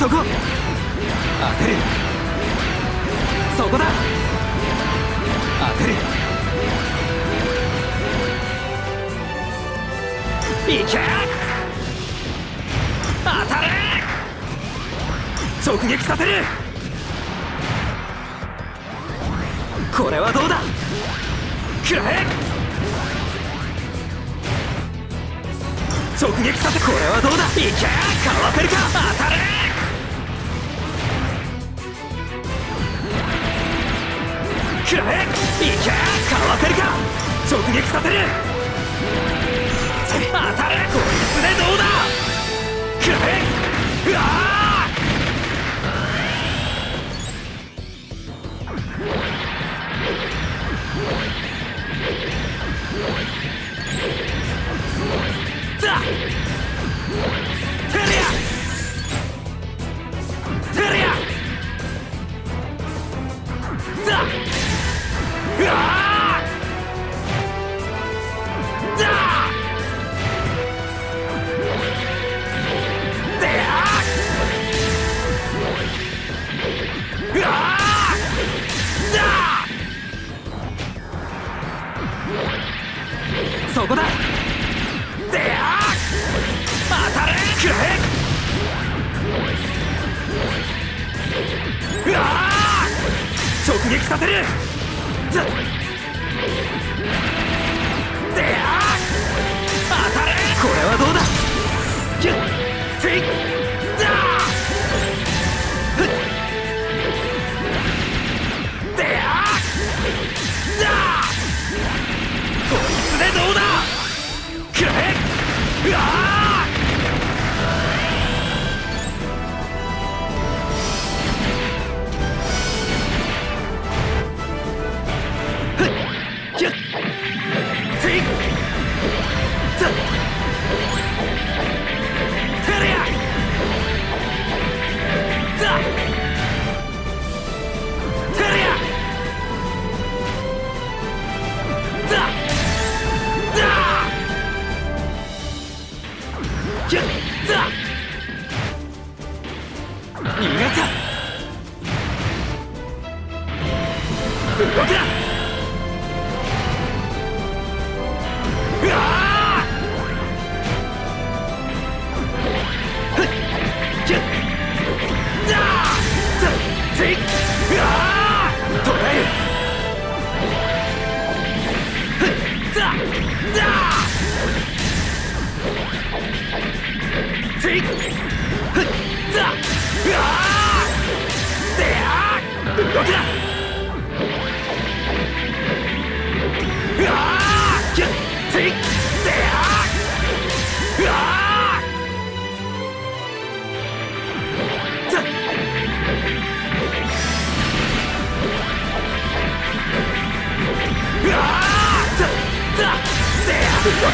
そこ。当てる。そこだ。当てる。いけ。当たる直撃させる。これはどうだ。くらえ直撃させこれはどうだ。いけ。撃させる。当たるこいつでどうだ。くらえうわザそこだ。でや当たれくらえうわ直撃させる。逃がさザするわ